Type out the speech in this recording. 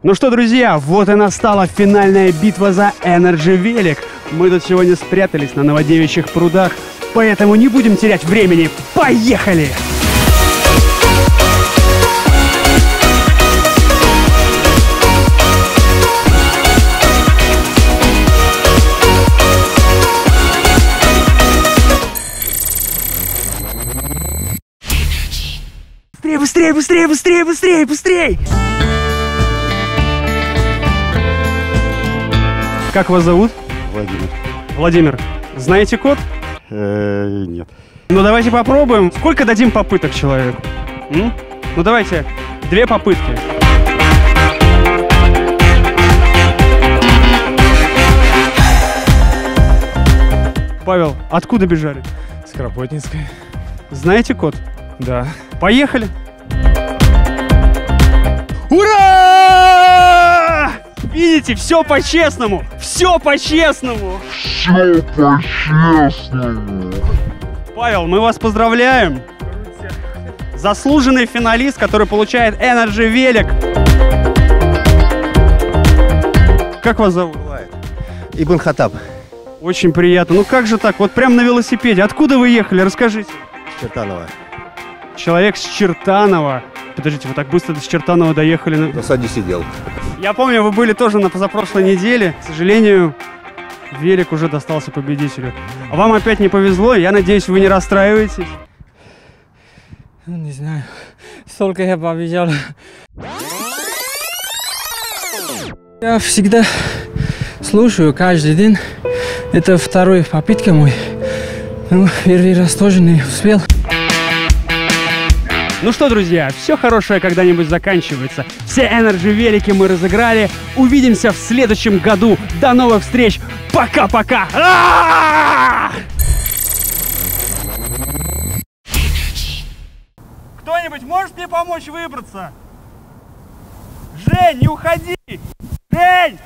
Ну что, друзья, вот и настала финальная битва за Energy Велик. Мы тут сегодня спрятались на Новодевичьих прудах, поэтому не будем терять времени. Поехали! Быстрее, быстрее, быстрее, быстрее, быстрее, быстрее! Как вас зовут? Владимир. Владимир. Знаете код? Э, нет. Ну давайте попробуем. Сколько дадим попыток человеку? М? Ну давайте, две попытки. Павел, откуда бежали? Скоропотницкая. Знаете код? Да. Поехали! Ура! Видите, все по-честному! Все по-честному! Все по-честному. Павел, мы вас поздравляем! Заслуженный финалист, который получает Energy Велик. Как вас зовут? Ибн Хатаб, Очень приятно. Ну как же так? Вот прям на велосипеде. Откуда вы ехали? Расскажите. Чертанова. Человек с Чертанова. Подождите, вы так быстро до Чертанова доехали? на- На саде сидел. Я помню, вы были тоже на позапрошлой неделе. К сожалению, велик уже достался победителю. А вам опять не повезло. Я надеюсь, вы не расстраиваетесь. Ну, Не знаю. Столько я побежал. Я всегда слушаю каждый день. Это второй попытка мой. Ну, первый раз тоже не успел. Ну что, друзья, все хорошее когда-нибудь заканчивается. Все Energy велики мы разыграли. Увидимся в следующем году. До новых встреч. Пока-пока. Кто-нибудь может мне помочь выбраться? Жень, не уходи! Жень!